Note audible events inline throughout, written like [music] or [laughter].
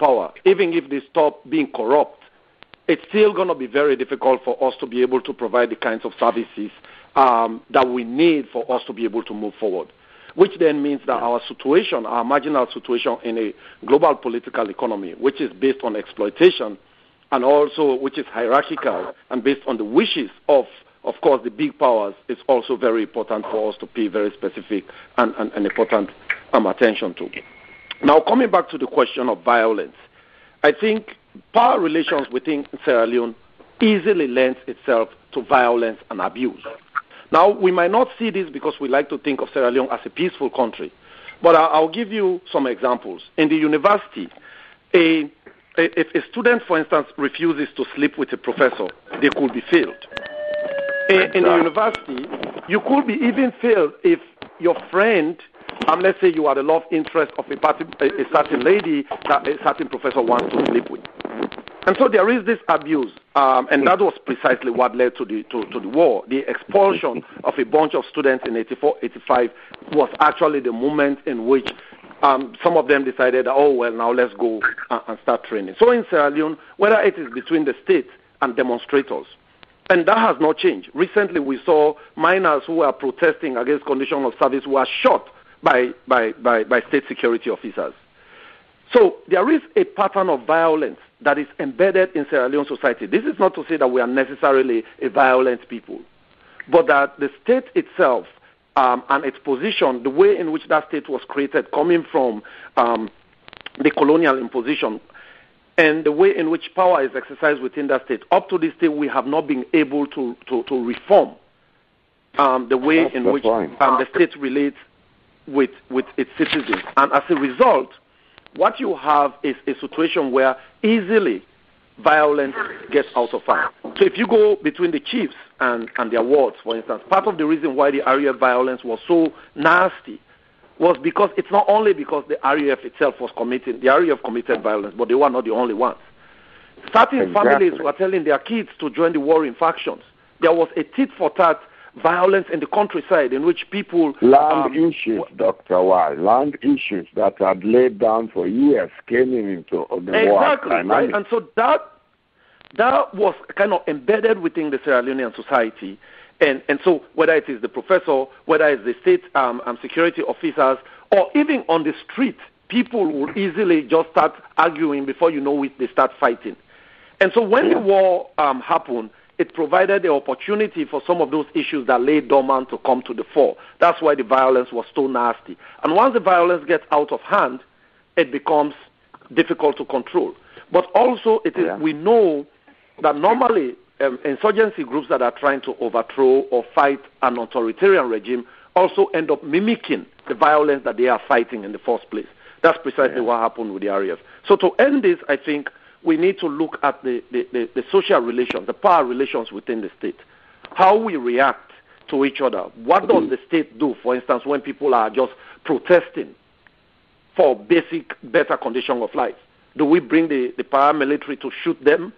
power, even if they stop being corrupt, it's still going to be very difficult for us to be able to provide the kinds of services um, that we need for us to be able to move forward. Which then means that our situation, our marginal situation in a global political economy, which is based on exploitation and also which is hierarchical and based on the wishes of of course, the big powers is also very important for us to pay very specific and, and, and important um, attention to. Now, coming back to the question of violence, I think power relations within Sierra Leone easily lends itself to violence and abuse. Now, we might not see this because we like to think of Sierra Leone as a peaceful country, but I'll give you some examples. In the university, a, if a student, for instance, refuses to sleep with a professor, they could be failed in, in the university, you could be even failed if your friend, um, let's say you are the love interest of a, party, a, a certain lady that a certain professor wants to sleep with. And so there is this abuse, um, and that was precisely what led to the to, to the war. The expulsion of a bunch of students in 84, 85 was actually the moment in which um, some of them decided, oh well, now let's go and, and start training. So in Sierra Leone, whether it is between the state and demonstrators, and that has not changed. Recently, we saw miners who were protesting against conditions of service were shot by, by, by, by state security officers. So there is a pattern of violence that is embedded in Sierra Leone society. This is not to say that we are necessarily a violent people, but that the state itself um, and its position, the way in which that state was created, coming from um, the colonial imposition, and the way in which power is exercised within that state. Up to this day, we have not been able to, to, to reform um, the way That's in the which um, the state relates with, with its citizens. And as a result, what you have is a situation where easily violence gets out of hand. So if you go between the chiefs and, and their wards, for instance, part of the reason why the area violence was so nasty was because it's not only because the RUF itself was committing, the RUF committed violence, but they were not the only ones. Certain Exactly. families were telling their kids to join the warring factions. There was a tit for tat violence in the countryside in which people. Land um, issues, Dr. Y. Land issues that had laid down for years came into the war Exactly, right? And so that that was kind of embedded within the Sierra Leonean society. And, and so whether it is the professor, whether it's the state um, um, security officers, or even on the street, people will easily just start arguing before you know it, they start fighting. And so when the war um, happened, it provided the opportunity for some of those issues that lay dormant to come to the fore. That's why the violence was so nasty. And once the violence gets out of hand, it becomes difficult to control. But also, it is Yeah. we know that normally um, insurgency groups that are trying to overthrow or fight an authoritarian regime also end up mimicking the violence that they are fighting in the first place. That's precisely Yeah. what happened with the RUF. So to end this, I think we need to look at the, the, the, the social relations, the power relations within the state, how we react to each other. What does the state do, for instance, when people are just protesting for basic, better condition of life? Do we bring the, the paramilitary to shoot them,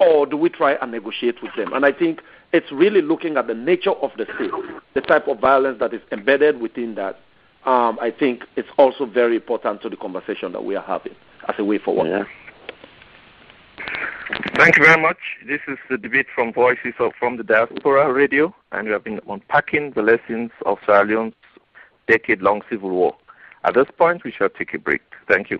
or do we try and negotiate with them? And I think it's really looking at the nature of the state, the type of violence that is embedded within that. Um, I think it's also very important to the conversation that we are having as a way forward. Yeah. Thank you very much. This is the debate from Voices of, from the Diaspora Radio, and we have been unpacking the lessons of Sierra Leone's decade-long civil war. At this point, we shall take a break. Thank you.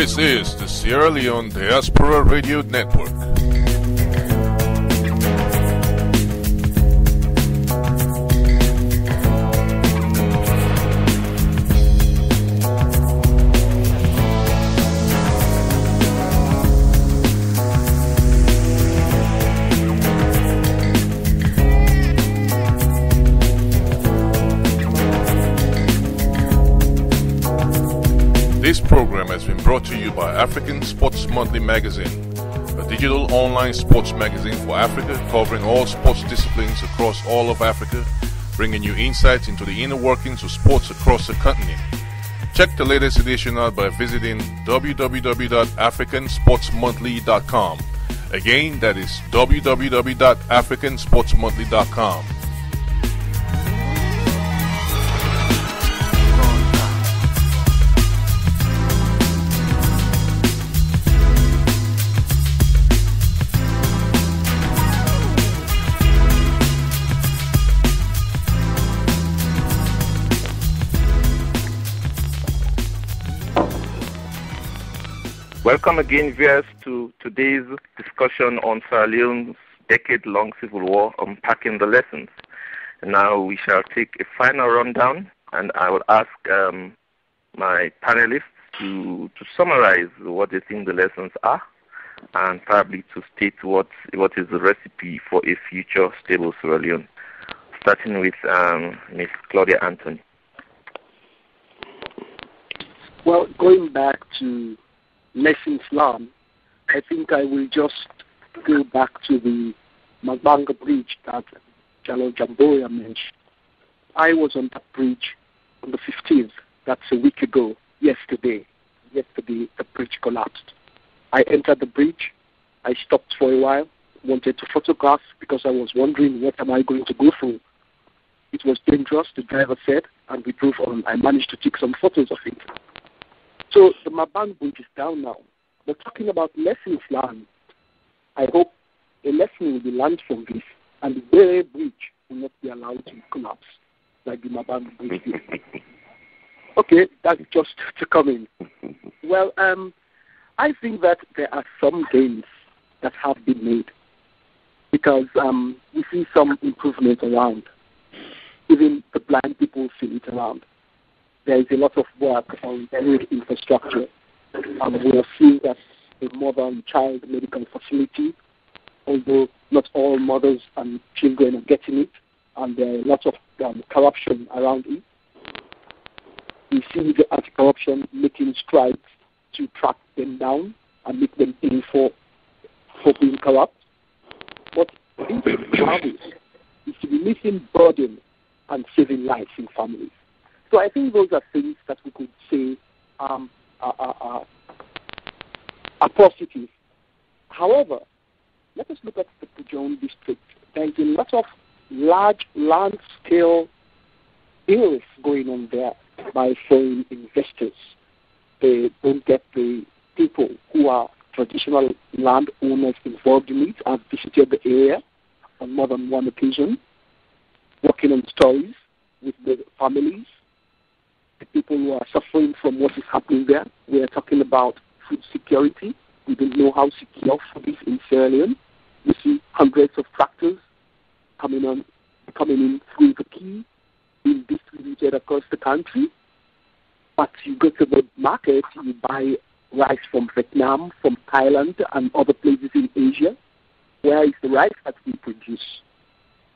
This is the Sierra Leone Diaspora Radio Network. By African Sports Monthly magazine, a digital online sports magazine for Africa covering all sports disciplines across all of Africa, bringing you insights into the inner workings of sports across the continent. Check the latest edition out by visiting www.africansportsmonthly.com. Again, that is www.africansportsmonthly.com. Welcome again, viewers, to today's discussion on Sierra Leone's decade-long civil war, unpacking the lessons. Now we shall take a final rundown, and I will ask um, my panelists to to summarize what they think the lessons are, and probably to state what what is the recipe for a future stable Sierra Leone. Starting with um, Ms. Claudia Anthony. Well, going back to lessons learned, I think I will just go back to the Mabanga Bridge that Jalo Jamboya mentioned. I was on that bridge on the 15th. That's a week ago, yesterday. Yesterday, the bridge collapsed. I entered the bridge. I stopped for a while, wanted to photograph because I was wondering what am I going to go through. It was dangerous, the driver said, and we drove on. I managed to take some photos of it. So the Mabang Bridge is down now. We're talking about lessons learned. I hope a lesson will be learned from this, and the Bere Bridge will not be allowed to collapse like the Mabang Bridge did. [laughs] okay, that's just to come in. Well, um, I think that there are some gains that have been made because um, we see some improvement around. Even the blind people see it around there is a lot of work on road infrastructure. And we are seeing that the mother and child medical facility, although not all mothers and children are getting it, and there are lots of um, corruption around it. We see the anti-corruption making strides to track them down and make them pay for for being corrupt. But the problem is to be missing burden and saving lives in families. So I think those are things that we could say um, are, are, are, positive. However, let us look at the Pujehun district. There is a lot of large land scale deals going on there by foreign investors. They don't get the people who are traditional landowners involved in it. I've visited the area on more than one occasion, working on stories with the families the people who are suffering from what is happening there. We are talking about food security. We don't know how secure food is in Sierra Leone. We see hundreds of tractors coming on, coming in through the quay, being distributed across the country. But you go to the market, you buy rice from Vietnam, from Thailand, and other places in Asia. Where is the rice that we produce?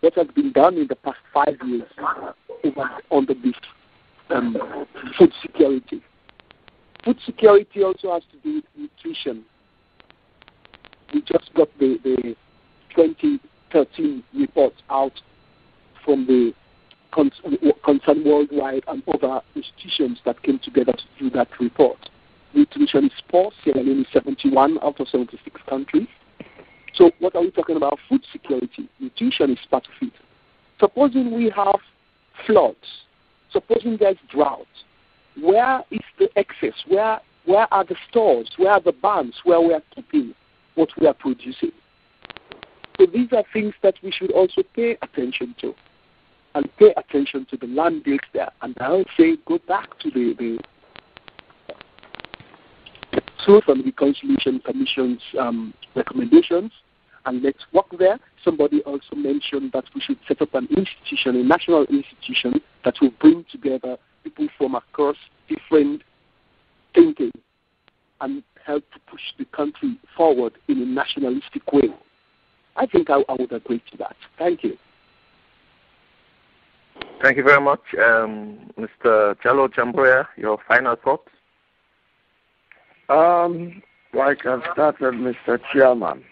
What has been done in the past five years over, under this um, food security. Food security also has to do with nutrition. We just got the, the 2013 report out from the Concern Worldwide and other institutions that came together to do that report. Nutrition is poor. Sierra Leone is 71 out of 76 countries. So what are we talking about? Food security. Nutrition is part of it. Supposing we have floods supposing there's drought, where is the excess? Where where are the stores? Where are the barns where we are keeping what we are producing? So these are things that we should also pay attention to. And pay attention to the land deals there. And I would say go back to the, the, the Truth and Reconciliation Commission's um, recommendations and let's work there. Somebody also mentioned that we should set up an institution, a national institution that will bring together people from across different thinking and help to push the country forward in a nationalistic way. I think I, I would agree to that. Thank you. Thank you very much. Um, Mr. Jalo Jamboya, your final thoughts? Um, like I've started, Mr. Chairman,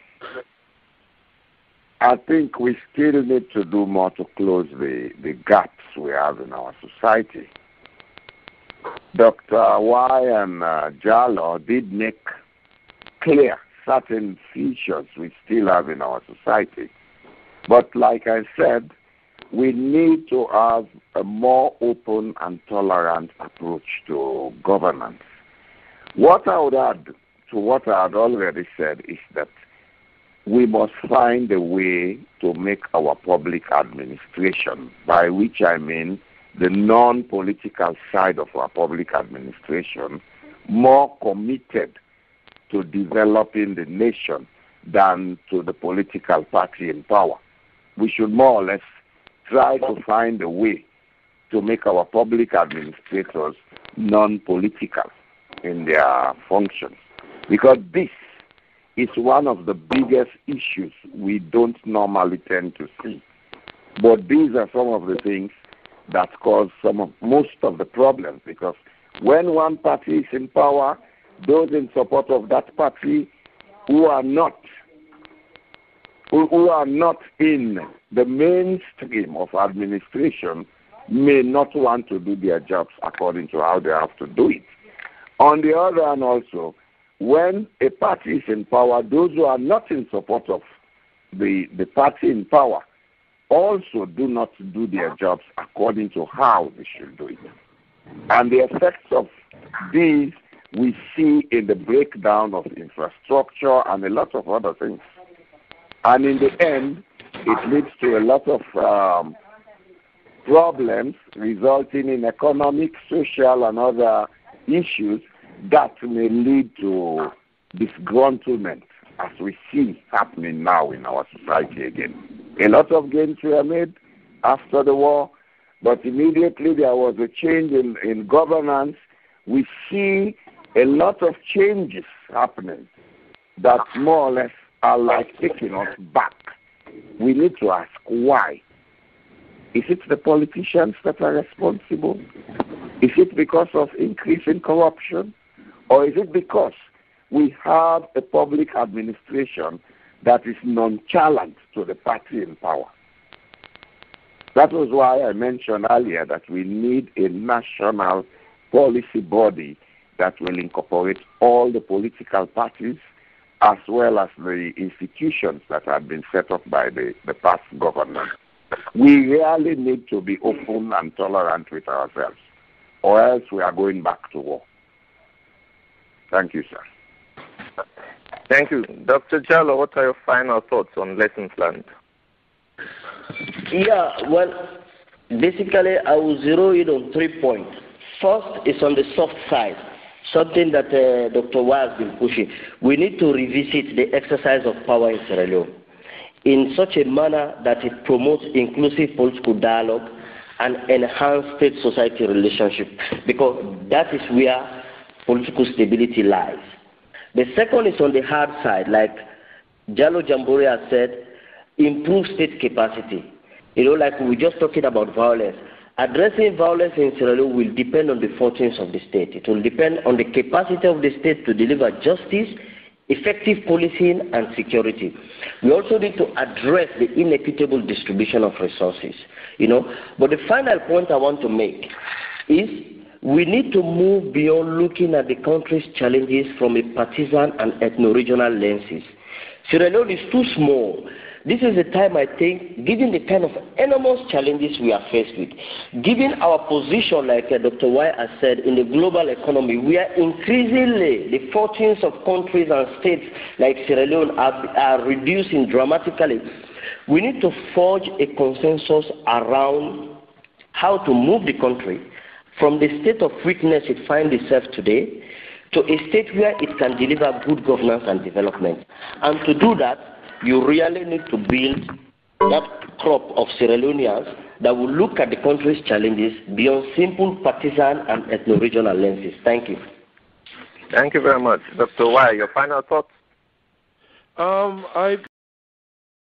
I think we still need to do more to close the, the gaps we have in our society. Dr. Y and uh, Jalloh did make clear certain features we still have in our society. But like I said, we need to have a more open and tolerant approach to governance. What I would add to what I had already said is that we must find a way to make our public administration, by which I mean the non political side of our public administration, more committed to developing the nation than to the political party in power. We should more or less try to find a way to make our public administrators non political in their functions. Because this is one of the biggest issues we don't normally tend to see. But these are some of the things that cause some of most of the problems because when one party is in power, those in support of that party who are not who, who are not in the mainstream of administration may not want to do their jobs according to how they have to do it. On the other hand, also, when a party is in power, those who are not in support of the, the party in power also do not do their jobs according to how they should do it. And the effects of these we see in the breakdown of infrastructure and a lot of other things. And in the end, it leads to a lot of um, problems resulting in economic, social, and other issues that may lead to disgruntlement as we see happening now in our society again. A lot of gains were made after the war, but immediately there was a change in, in governance. We see a lot of changes happening that more or less are like taking us back. We need to ask why. Is it the politicians that are responsible? Is it because of increasing corruption? Or is it because we have a public administration that is nonchalant to the party in power? That was why I mentioned earlier that we need a national policy body that will incorporate all the political parties as well as the institutions that have been set up by the, the past government. We really need to be open and tolerant with ourselves, or else we are going back to war. Thank you, sir. Thank you. Dr. Jalloh, what are your final thoughts on lessons learned? Yeah, well, basically, I will zero in on three points. First is on the soft side, something that uh, Dr. Y has been pushing. We need to revisit the exercise of power in Sierra Leone in such a manner that it promotes inclusive political dialogue and enhanced state society relationship because that is where political stability lies. The second is on the hard side, like Jalo Jambore has said, improve state capacity. You know, like we were just talking about violence. Addressing violence in Sierra Leone will depend on the fortunes of the state. It will depend on the capacity of the state to deliver justice, effective policing, and security. We also need to address the inequitable distribution of resources. You know, but the final point I want to make is we need to move beyond looking at the country's challenges from a partisan and ethno-regional lenses. Sierra Leone is too small. This is the time, I think, given the kind of enormous challenges we are faced with, given our position, like uh, Dr. Y has said, in the global economy, we are increasingly, the fortunes of countries and states like Sierra Leone are, are reducing dramatically. We need to forge a consensus around how to move the country from the state of weakness it finds itself today to a state where it can deliver good governance and development. And to do that, you really need to build that crop of Sierra Leoneans that will look at the country's challenges beyond simple partisan and ethno-regional lenses. Thank you. Thank you very much. Dr. Y, your final thoughts? Um, I